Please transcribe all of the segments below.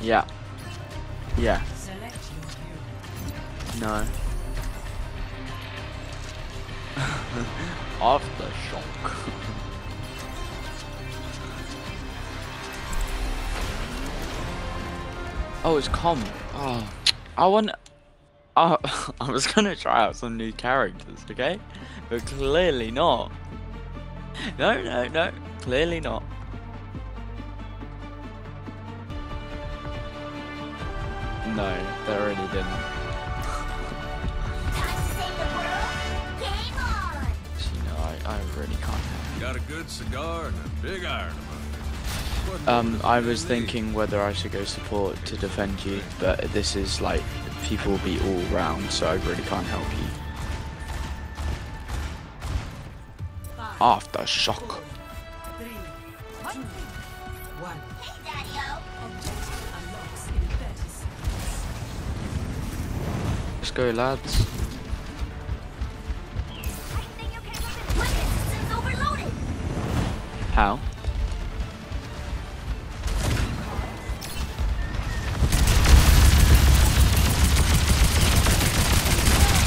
Yeah. Yeah. No. Aftershock. oh, it's com. Oh, I want. Oh, I was gonna try out some new characters, okay? But clearly not. No, no, no. Clearly not. No, they already didn't. Time to save the world. Game on. You know, I, I really can't. Got a good cigar and a big iron about Um, I was thinking whether I should go support to defend you, but this is like people will be all round, so I really can't help you. Aftershock. Systems overloaded. How?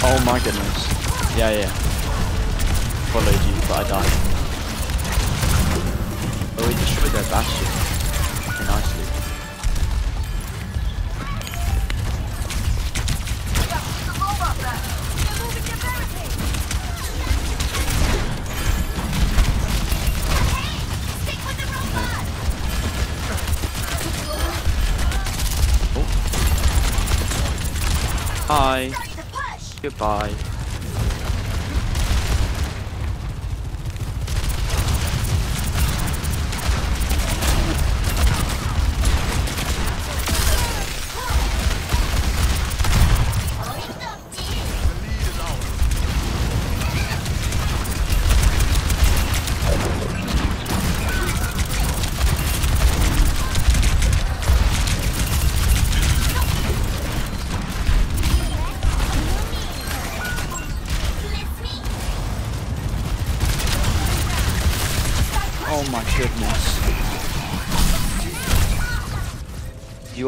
Oh my goodness. Yeah, yeah. Followed you, but I died. Oh, we destroyed their bastion. Push.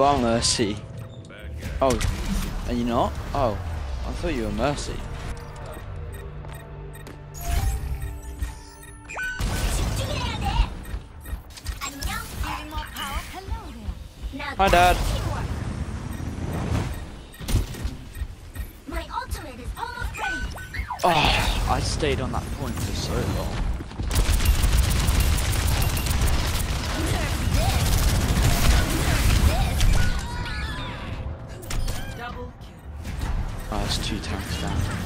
Are Mercy. Oh, are you not? Oh, I thought you were Mercy. Hi, Dad. My ultimate is almost ready. Oh, I stayed on that point for so long. Oh, it's two tanks down.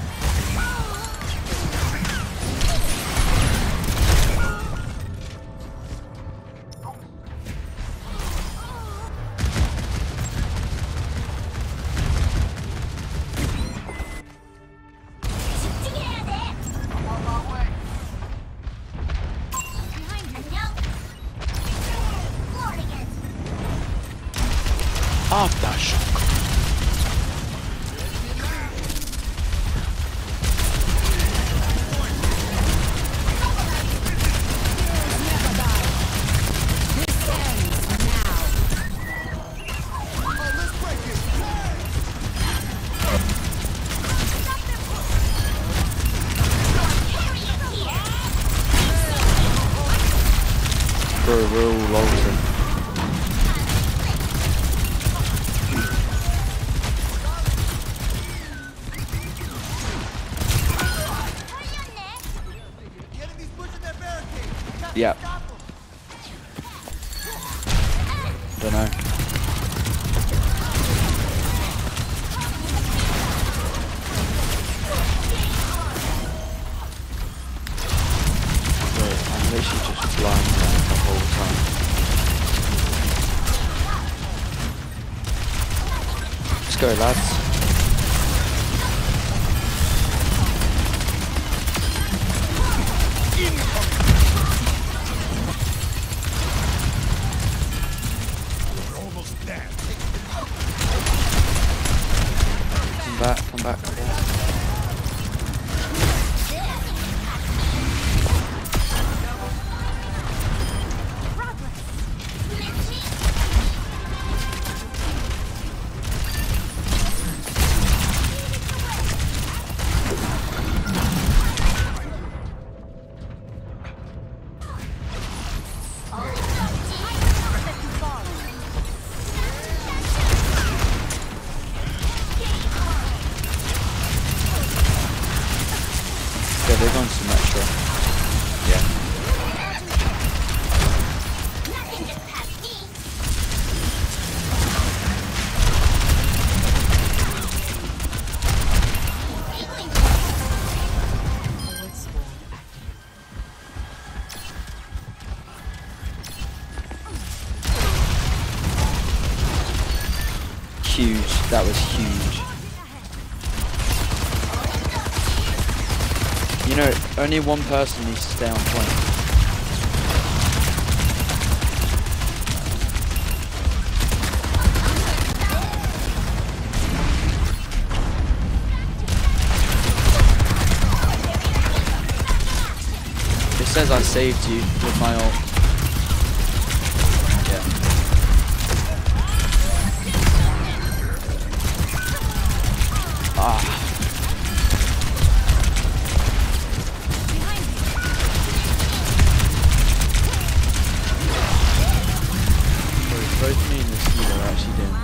집 Yeah. Don't know. Just flying around the whole time. Let's go, lads. they're going Symmetra. Yeah. Huge. That was huge. You know, only one person needs to stay on point. It says I saved you with my ult.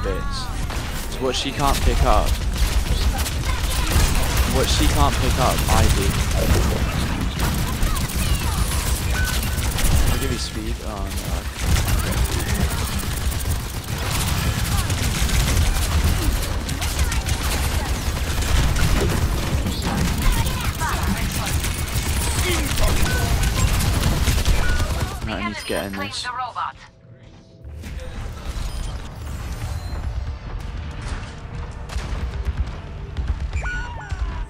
Bits. It's what she can't pick up. What she can't pick up, I do. I'll give you speed. Oh no. I need to get in this.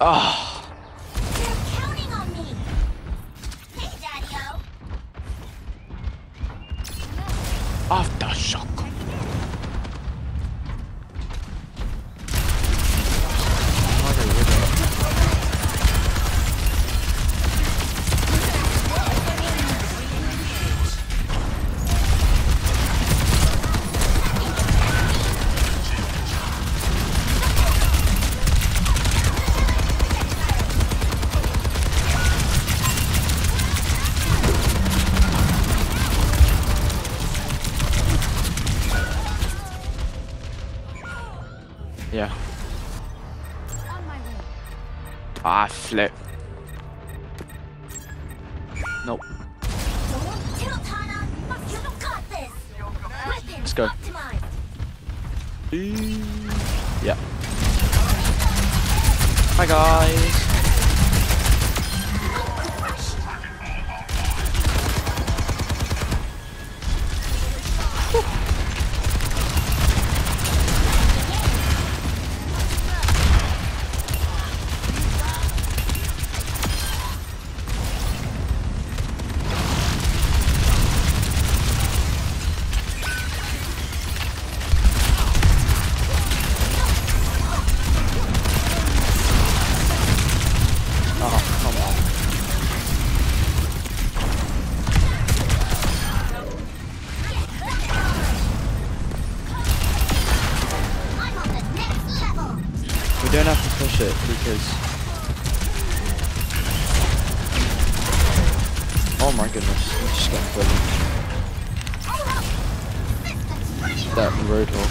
Oh, flip. Nope. Don't tilt, Hana. You got this. Weapons Let's go. Yeah. Hi guys. Don't have to push it because. Oh my goodness, I'm just getting brilliant. That roadhog.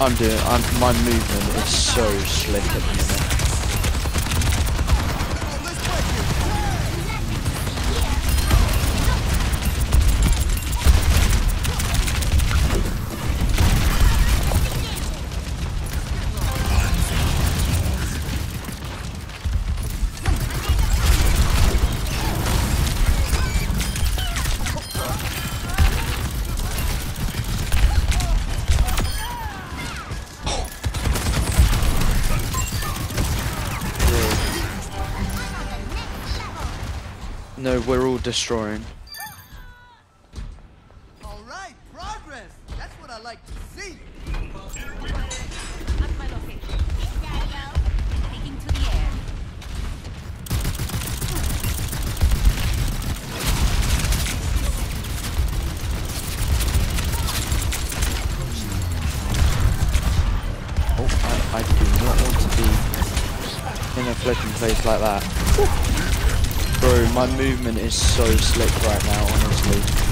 I'm doing. I'm. My movement is so slick at the minute. No, we're all destroying. All right, progress. That's what I like to see. That's my location. Hey, Daddy-O. Taking to the air. Oh, I, I do not want to be in a flipping place like that. My movement is so slick right now, honestly.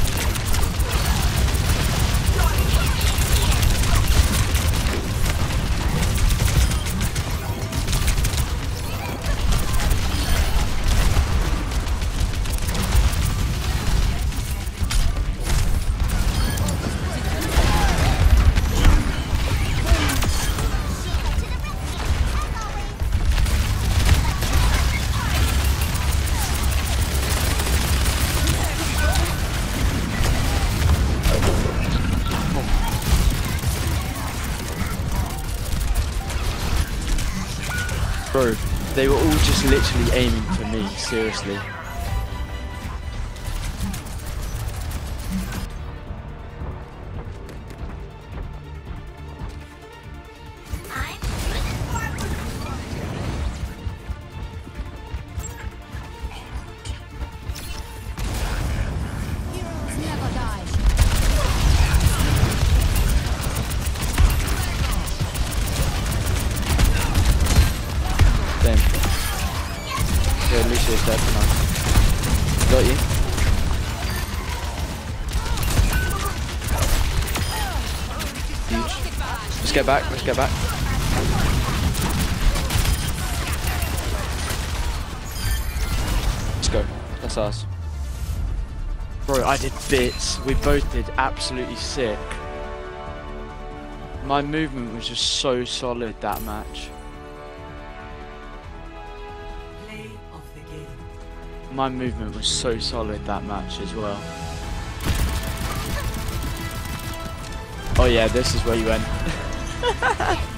Bro, they were all just literally aiming for me, seriously. Got you. Huge. Let's get back, let's get back. Let's go. That's us. Bro, I did bits. We both did absolutely sick. My movement was just so solid that match. My movement was so solid that match as well. Oh yeah, this is where you went.